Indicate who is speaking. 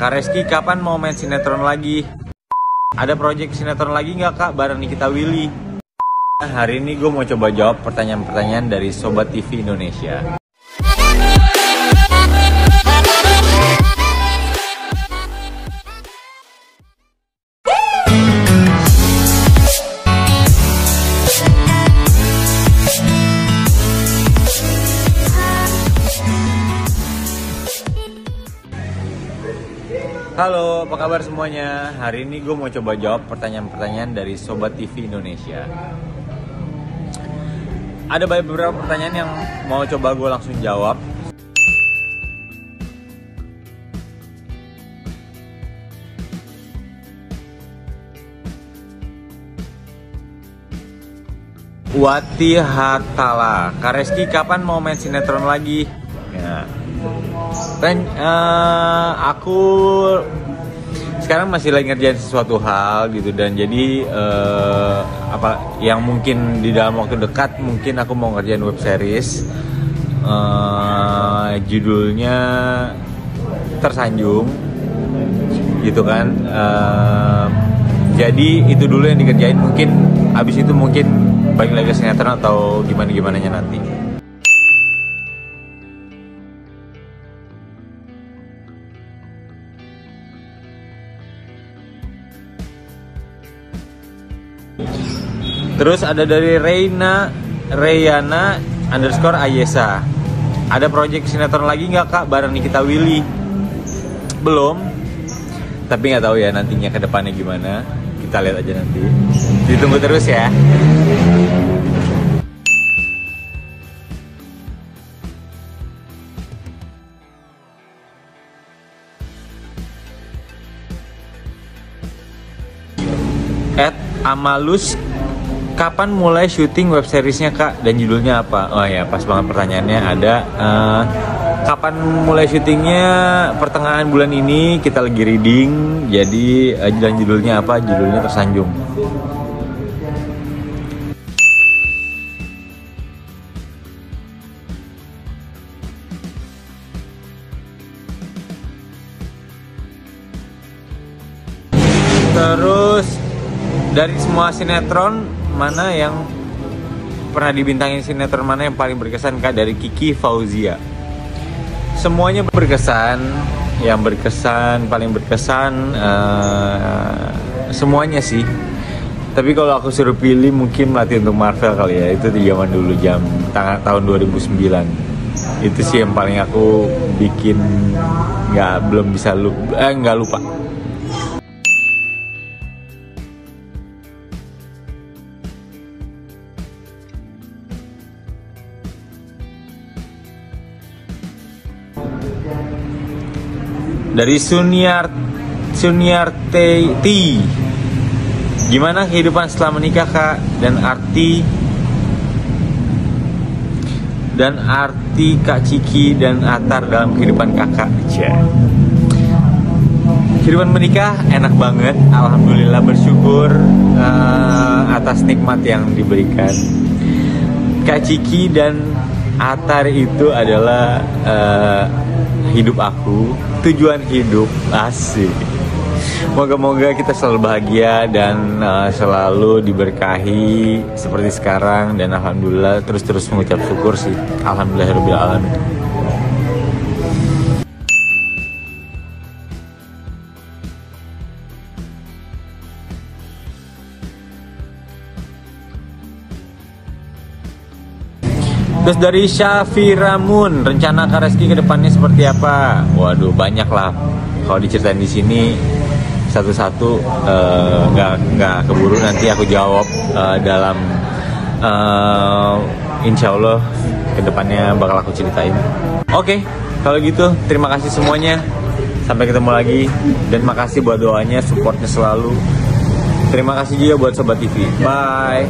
Speaker 1: Kak Reski kapan mau main sinetron lagi? Ada proyek sinetron lagi nggak kak bareng Nikita Willy? Hari ini gue mau coba jawab pertanyaan-pertanyaan dari Sobat TV Indonesia. Halo, apa kabar semuanya? Hari ini gue mau coba jawab pertanyaan-pertanyaan dari Sobat TV Indonesia. Ada beberapa pertanyaan yang mau coba gue langsung jawab. Wati Hatala, Kareski kapan mau main sinetron lagi? Dan uh, aku sekarang masih lagi ngerjain sesuatu hal gitu dan jadi uh, apa yang mungkin di dalam waktu dekat mungkin aku mau ngerjain web series. Uh, judulnya tersanjung gitu kan. Uh, jadi itu dulu yang dikerjain mungkin abis itu mungkin balik lagi sinetron atau gimana gimana nanti Terus ada dari Reina Reyana underscore Ayesa. Ada project sinetron lagi nggak kak bareng Nikita Willy? Belum. Tapi nggak tahu ya nantinya ke depannya gimana. Kita lihat aja nanti. Ditunggu terus ya. At Amalus kapan mulai syuting web seriesnya kak dan judulnya apa? Oh ya pas banget pertanyaannya ada uh, kapan mulai syutingnya pertengahan bulan ini kita lagi reading jadi uh, dan judulnya apa? Judulnya tersanjung. Terus dari semua sinetron mana yang pernah dibintangin sinetron mana yang paling berkesan kak dari Kiki Fauzia? Semuanya berkesan. Yang berkesan paling berkesan uh, semuanya sih. Tapi kalau aku suruh pilih mungkin melatih untuk Marvel kali ya. Itu di zaman dulu jam tahun 2009 itu sih yang paling aku bikin nggak belum bisa lupa eh nggak lupa dari Sunyarte T. Gimana kehidupan setelah menikah kak? Dan arti dan arti kak Ciki dan Atar dalam kehidupan kakak aja. Kehidupan menikah enak banget. Alhamdulillah bersyukur uh, atas nikmat yang diberikan. Kak Ciki dan Atar itu adalah uh, hidup aku, tujuan hidup asik. Moga-moga kita selalu bahagia dan uh, selalu diberkahi seperti sekarang dan alhamdulillah terus-terus mengucap syukur sih. Alhamdulillahirobbilalamin. Terus dari Syafiramun, rencana Kareski ke depannya seperti apa? Waduh, banyak lah. Kalau diceritain di sini satu-satu eh, nggak uh, nggak keburu nanti aku jawab uh, dalam uh, insya Allah ke depannya bakal aku ceritain. Oke, okay, kalau gitu terima kasih semuanya. Sampai ketemu lagi dan makasih buat doanya, supportnya selalu. Terima kasih juga buat Sobat TV. Bye.